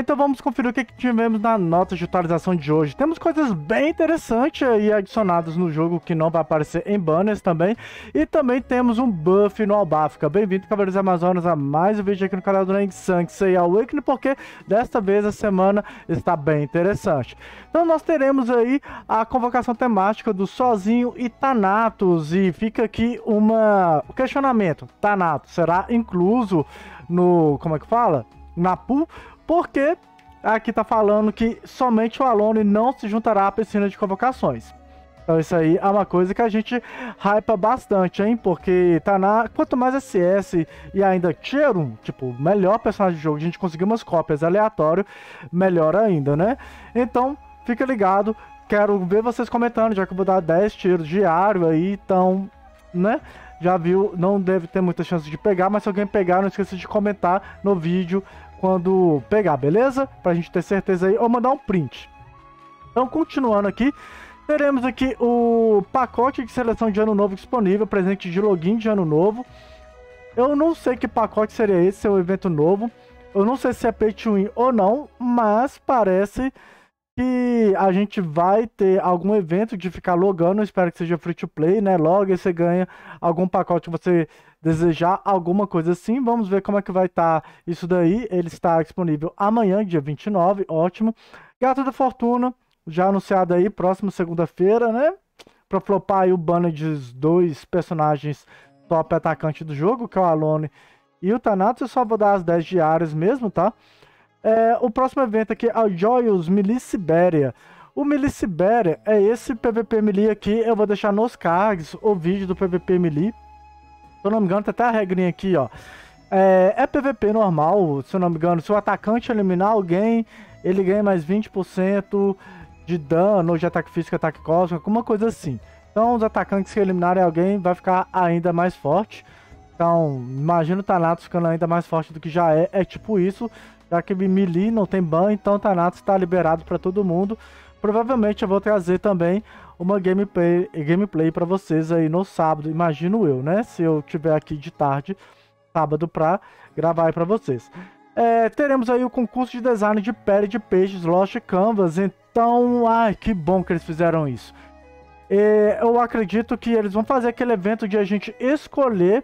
Então vamos conferir o que, que tivemos na nota de atualização de hoje. Temos coisas bem interessantes aí adicionadas no jogo que não vai aparecer em banners também. E também temos um buff no Albafrica. Bem-vindo, Cavaleiros Amazonas, a mais um vídeo aqui no canal do Neng Sansei Awakening, porque desta vez a semana está bem interessante. Então nós teremos aí a convocação temática do Sozinho e Thanatos. E fica aqui uma... um questionamento. Thanatos será incluso no... como é que fala? Na pool porque aqui tá falando que somente o Alone não se juntará à piscina de convocações. Então isso aí é uma coisa que a gente hypa bastante, hein? Porque tá na. Quanto mais SS e ainda Cherum, tipo, melhor personagem de jogo, a gente conseguir umas cópias aleatório, melhor ainda, né? Então, fica ligado. Quero ver vocês comentando, já que eu vou dar 10 tiros diário aí, então, né? Já viu, não deve ter muita chance de pegar, mas se alguém pegar, não esqueça de comentar no vídeo quando pegar, beleza? Pra gente ter certeza aí, ou mandar um print. Então, continuando aqui, teremos aqui o pacote de seleção de ano novo disponível, presente de login de ano novo. Eu não sei que pacote seria esse, é o evento novo. Eu não sei se é pay to win ou não, mas parece que a gente vai ter algum evento de ficar logando, espero que seja free to play, né? Logo você ganha algum pacote que você desejar alguma coisa assim. Vamos ver como é que vai estar tá isso daí. Ele está disponível amanhã, dia 29, ótimo. Gato da Fortuna, já anunciado aí, próxima segunda-feira, né? Pra flopar aí o banner dos dois personagens top atacante do jogo, que é o Alone e o Thanatos. Eu só vou dar as 10 diárias mesmo, tá? É, o próximo evento aqui é o Joyous Miliciberia. O Miliciberia é esse PVP Melee aqui. Eu vou deixar nos cards o vídeo do PVP Melee se eu não me engano, tem até a regrinha aqui, ó. É, é PVP normal, se eu não me engano. Se o atacante eliminar alguém, ele ganha mais 20% de dano, ou de ataque físico, ataque cósmico, alguma coisa assim. Então, os atacantes que eliminarem alguém vai ficar ainda mais forte. Então, imagina o Thanatos ficando ainda mais forte do que já é. É tipo isso, já que melee não tem ban, então o Thanatos está liberado para todo mundo. Provavelmente eu vou trazer também uma gameplay, gameplay para vocês aí no sábado, imagino eu, né? Se eu tiver aqui de tarde, sábado, para gravar aí para vocês. É, teremos aí o concurso de design de pele de peixes Lost Canvas, então, ai, que bom que eles fizeram isso. É, eu acredito que eles vão fazer aquele evento de a gente escolher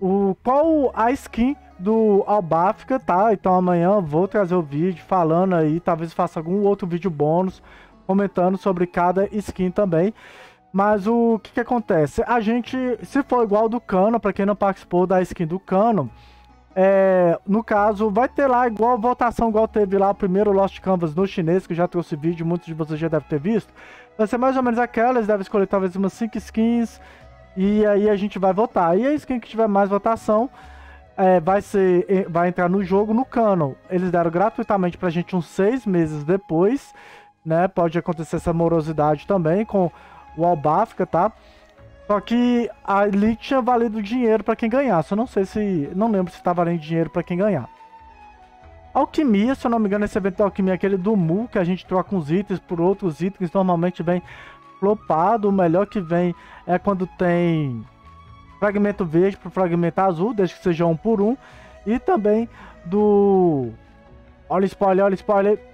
o, qual a skin do Albafka, tá? Então amanhã vou trazer o vídeo falando aí, talvez faça algum outro vídeo bônus comentando sobre cada skin também. Mas o que, que acontece? A gente, se for igual do Cano, para quem não participou da skin do Cano, é, no caso, vai ter lá igual votação, igual teve lá o primeiro Lost Canvas no chinês, que já trouxe vídeo, muitos de vocês já devem ter visto. Vai ser mais ou menos aquela, eles devem escolher talvez umas 5 skins, e aí a gente vai votar. E a skin que tiver mais votação é, vai, ser, vai entrar no jogo no Canon. Eles deram gratuitamente pra gente uns 6 meses depois né? Pode acontecer essa morosidade também com o Albafka, tá? Só que ali tinha valido dinheiro para quem ganhasse. Eu não sei se. Não lembro se tá valendo dinheiro para quem ganhar. Alquimia, se eu não me engano, esse evento da alquimia é aquele do Mu, que a gente troca uns itens por outros itens, normalmente vem flopado. O melhor que vem é quando tem fragmento verde pro fragmento azul, desde que seja um por um. E também do. Olha spoiler, olha spoiler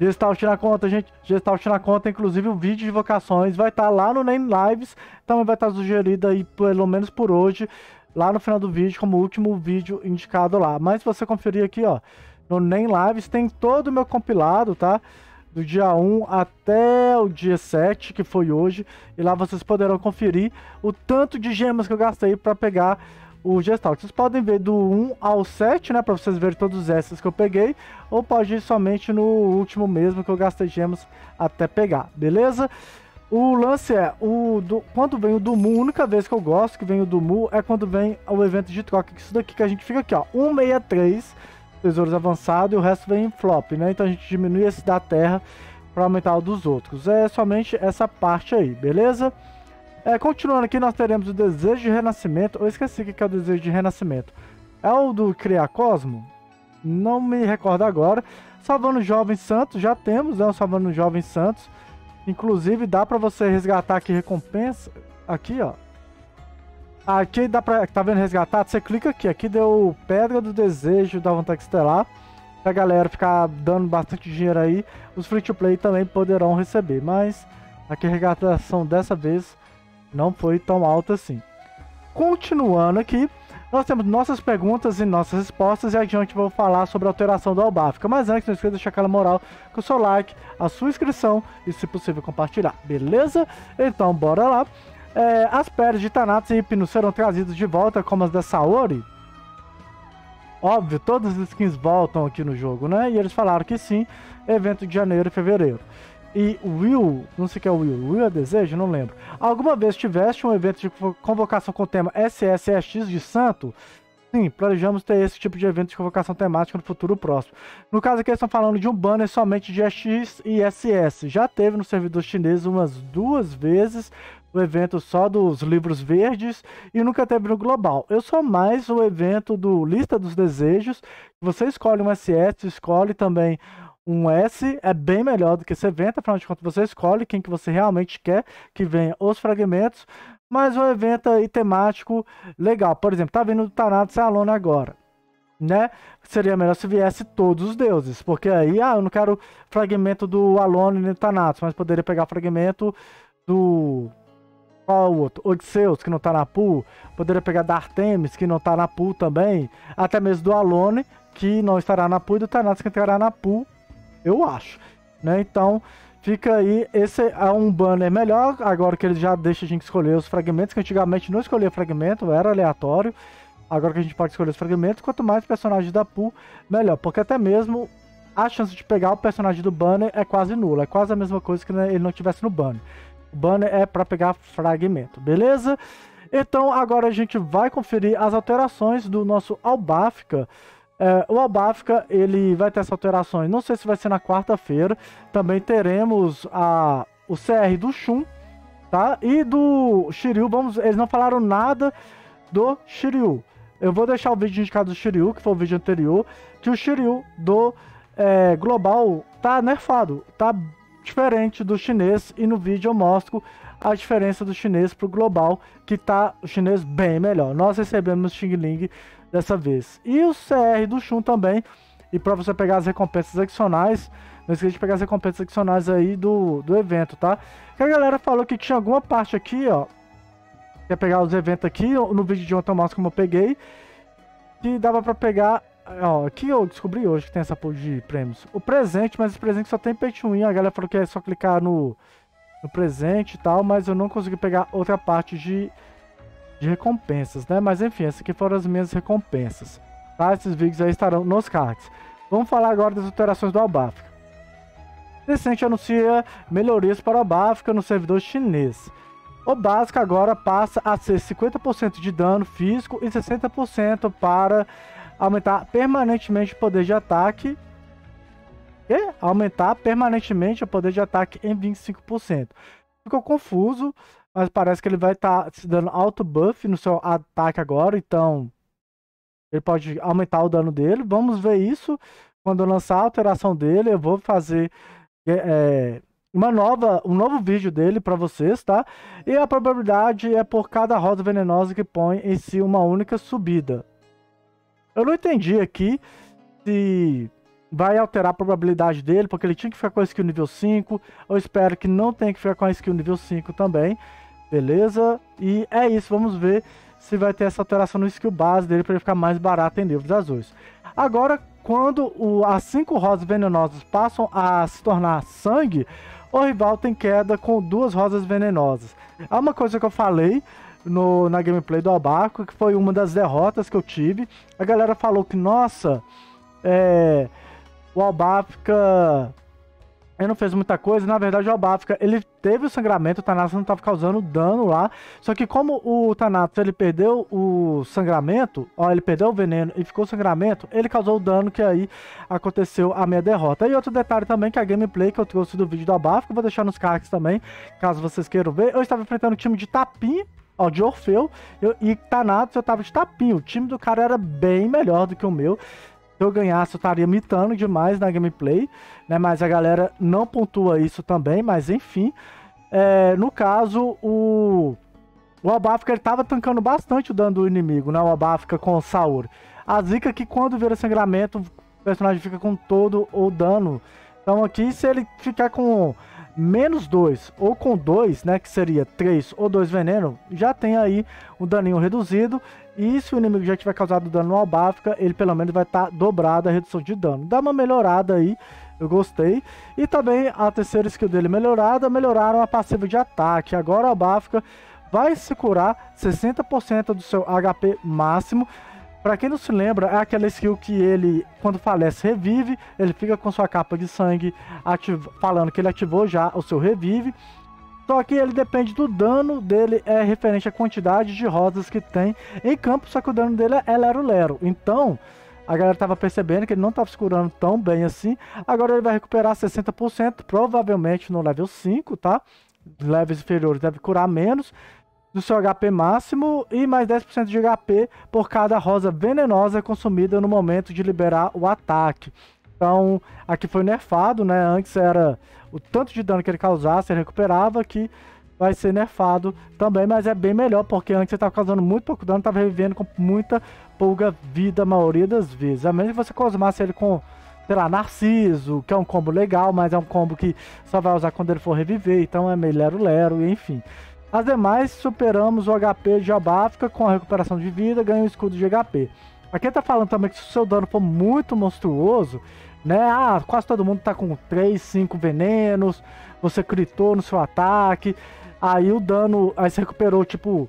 Gestalt na conta, gente. Gestalt na conta, inclusive o vídeo de vocações vai estar tá lá no Name Lives. Também vai estar tá sugerido aí, pelo menos por hoje, lá no final do vídeo, como último vídeo indicado lá. Mas se você conferir aqui, ó, no Name Lives tem todo o meu compilado, tá? Do dia 1 até o dia 7, que foi hoje. E lá vocês poderão conferir o tanto de gemas que eu gastei para pegar o Gestalt. Vocês podem ver do 1 ao 7, né, para vocês verem todos os extras que eu peguei, ou pode ir somente no último mesmo que eu gastei gemas até pegar, beleza? O lance é, o do, quando vem o do Mu, a única vez que eu gosto que vem o do Mu é quando vem o evento de troca, isso daqui que a gente fica aqui, ó, 163 tesouros avançados e o resto vem em flop, né? Então a gente diminui esse da terra para aumentar o dos outros. É somente essa parte aí, beleza? É, continuando aqui, nós teremos o desejo de renascimento. Eu esqueci o que é o desejo de renascimento. É o do Criar Cosmo? Não me recordo agora. Salvando Jovens Santos, já temos, né? Salvando Jovens Santos. Inclusive, dá pra você resgatar aqui recompensa. Aqui, ó. Aqui dá pra. Tá vendo resgatado? Você clica aqui. Aqui deu Pedra do Desejo da Vontade Estelar. pra galera ficar dando bastante dinheiro aí, os free to play também poderão receber. Mas a arrecadação dessa vez não foi tão alta assim. Continuando aqui, nós temos nossas perguntas e nossas respostas e adiante vou falar sobre a alteração do Albáfica. Mas antes, não esqueça de deixar aquela moral com o seu like, a sua inscrição e, se possível, compartilhar. Beleza? Então, bora lá. É, as peles de Thanatos e Hipno serão trazidas de volta como as da Saori? Óbvio, todas as skins voltam aqui no jogo, né? E eles falaram que sim, evento de janeiro e fevereiro. E Will, não sei o que é Will, Will é desejo? Não lembro. Alguma vez tiveste um evento de convocação com o tema SSX de santo? Sim, planejamos ter esse tipo de evento de convocação temática no futuro próximo. No caso aqui, eles estão falando de um banner somente de SX e SS. Já teve no servidor chinês umas duas vezes o evento só dos livros verdes e nunca teve no global. Eu sou mais o evento do Lista dos Desejos. Você escolhe um SS, escolhe também um S é bem melhor do que esse evento, afinal de contas você escolhe quem que você realmente quer que venha os fragmentos, mas um evento aí temático legal. Por exemplo, tá vindo o Tanato Salona agora, né? Seria melhor se viesse todos os deuses, porque aí, ah, eu não quero fragmento do Alone nem do Thanatos, mas poderia pegar fragmento do qual o outro? Odisseus, que não tá na pool. Poderia pegar da Artemis, que não tá na pool também. Até mesmo do Alone, que não estará na pool. E do Thanatos, que estará na pool eu acho. Né? Então, fica aí. Esse é um banner melhor, agora que ele já deixa a gente escolher os fragmentos, que antigamente não escolhia fragmento, era aleatório. Agora que a gente pode escolher os fragmentos, quanto mais personagens da pool, melhor. Porque até mesmo a chance de pegar o personagem do banner é quase nula. É quase a mesma coisa que ele não tivesse no banner. O banner é para pegar fragmento, beleza? Então agora a gente vai conferir as alterações do nosso Albáfica. É, o Albáfica, ele vai ter essas alterações. Não sei se vai ser na quarta-feira. Também teremos a, o CR do Shun, tá? E do Shiryu, vamos, eles não falaram nada do Shiryu. Eu vou deixar o vídeo indicado do Shiryu, que foi o vídeo anterior, que o Shiryu do é, Global tá nerfado, tá diferente do chinês e no vídeo eu mostro a diferença do chinês pro global, que tá o chinês bem melhor. Nós recebemos Xing Ling dessa vez. E o CR do Shun também. E para você pegar as recompensas adicionais, não esqueça de pegar as recompensas adicionais aí do, do evento, tá? Que a galera falou que tinha alguma parte aqui, ó. Quer pegar os eventos aqui, no vídeo de ontem mostro como eu peguei. Que dava para pegar Ó, aqui eu descobri hoje que tem essa porra de prêmios. O presente, mas esse presente só tem pay. A galera falou que é só clicar no, no presente e tal, mas eu não consegui pegar outra parte de de recompensas, né? Mas enfim, essas aqui foram as minhas recompensas. Tá? Esses vídeos aí estarão nos cards. Vamos falar agora das alterações do Albáfrica. Recente anuncia melhorias para o Albáfrica no servidor chinês. O básico agora passa a ser 50% de dano físico e 60% para aumentar permanentemente o poder de ataque e aumentar permanentemente o poder de ataque em 25%. Ficou confuso, mas parece que ele vai estar tá dando alto buff no seu ataque agora, então ele pode aumentar o dano dele. Vamos ver isso quando eu lançar a alteração dele. Eu vou fazer é, uma nova, um novo vídeo dele para vocês, tá? E a probabilidade é por cada rosa venenosa que põe em si uma única subida. Eu não entendi aqui se vai alterar a probabilidade dele, porque ele tinha que ficar com a skill nível 5. Eu espero que não tenha que ficar com a skill nível 5 também. Beleza? E é isso, vamos ver se vai ter essa alteração no skill base dele para ele ficar mais barato em livros azuis. Agora, quando o, as cinco rosas venenosas passam a se tornar sangue, o rival tem queda com duas rosas venenosas. É uma coisa que eu falei no, na gameplay do Abaco, que foi uma das derrotas que eu tive. A galera falou que, nossa, é, o Albafica ele não fez muita coisa. Na verdade, o Albáfica, ele teve o sangramento, o Thanatos não estava causando dano lá. Só que como o Thanatos, ele perdeu o sangramento, ó, ele perdeu o veneno e ficou o sangramento, ele causou o dano que aí aconteceu a minha derrota. E outro detalhe também, que a gameplay que eu trouxe do vídeo do Albáfica, vou deixar nos cards também, caso vocês queiram ver. Eu estava enfrentando um time de Tapim, ó, de Orfeu, eu, e Thanatos eu tava de Tapinho. O time do cara era bem melhor do que o meu. Se eu ganhasse, eu estaria mitando demais na gameplay, né? Mas a galera não pontua isso também, mas enfim. É, no caso, o, o Abafka ele tava tancando bastante o dano do inimigo, né? O Abafka com o Saur. A zica é que quando vira sangramento, o personagem fica com todo o dano. Então aqui, se ele ficar com menos 2 ou com 2, né, que seria 3 ou 2 veneno, já tem aí um daninho reduzido. E se o inimigo já tiver causado dano no Albáfica, ele pelo menos vai estar tá dobrado a redução de dano. Dá uma melhorada aí, eu gostei. E também a terceira skill dele melhorada, melhoraram a passiva de ataque. Agora o Albáfica vai se curar 60% do seu HP máximo. Para quem não se lembra, é aquela skill que ele, quando falece, revive. Ele fica com sua capa de sangue falando que ele ativou já o seu revive. Só que ele depende do dano dele, é referente à quantidade de rosas que tem em campo, só que o dano dele é lero-lero. Então, a galera tava percebendo que ele não tava se curando tão bem assim. Agora ele vai recuperar 60%, provavelmente no level 5, tá? Levels inferiores deve curar menos do seu HP máximo e mais 10% de HP por cada rosa venenosa consumida no momento de liberar o ataque. Então, aqui foi nerfado, né? Antes era o tanto de dano que ele causasse, ele recuperava, que vai ser nerfado também, mas é bem melhor, porque antes ele estava causando muito pouco dano, estava revivendo com muita pulga vida a maioria das vezes. A menos que você cosmasse ele com, sei lá, Narciso, que é um combo legal, mas é um combo que só vai usar quando ele for reviver, então é meio lero-lero, enfim. As demais, superamos o HP de Abáfica com a recuperação de vida, ganha um escudo de HP. Aqui tá falando também que se o seu dano for muito monstruoso, né? Ah, quase todo mundo tá com 3, 5 venenos, você critou no seu ataque, aí o dano, aí você recuperou tipo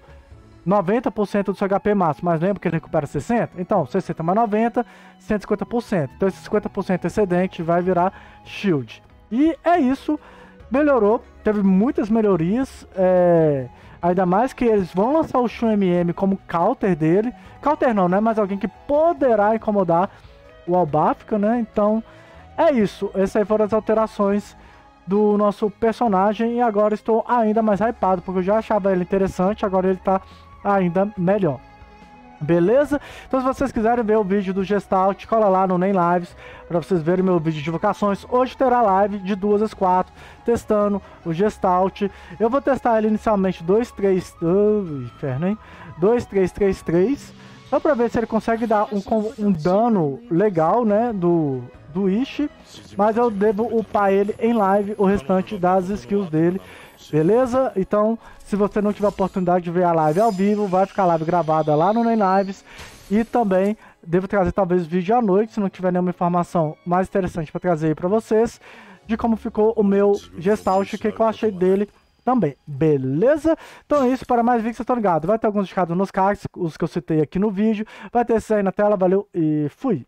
90% do seu HP máximo, mas lembra que ele recupera 60%? Então, 60 mais 90, 150%. Então esse 50% excedente vai virar shield. E é isso melhorou, teve muitas melhorias. É, ainda mais que eles vão lançar o Shun MM como counter dele. Counter não, né? Mas alguém que poderá incomodar o Albafka, né? Então é isso. Essas aí foram as alterações do nosso personagem. E agora estou ainda mais hypado, porque eu já achava ele interessante, agora ele tá ainda melhor. Beleza? Então se vocês quiserem ver o vídeo do Gestalt, cola lá no Nem Lives para vocês verem meu vídeo de vocações. Hoje terá live de 2 às 4, testando o Gestalt. Eu vou testar ele inicialmente 2, 3... Uh, inferno, hein? 2, 3, 3, 3. Só para ver se ele consegue dar um, um dano legal, né? Do, do Ishi. Mas eu devo upar ele em live, o restante das skills dele. Beleza? Então, se você não tiver oportunidade de ver a live ao vivo, vai ficar a live gravada lá no Nem Lives. E também devo trazer talvez vídeo à noite, se não tiver nenhuma informação mais interessante para trazer aí para vocês, de como ficou o meu Gestalt, o que, que eu achei dele também, beleza? Então é isso, para mais vídeos, vocês estão ligados. Vai ter alguns indicados nos cards, os que eu citei aqui no vídeo. Vai ter isso aí na tela, valeu e fui!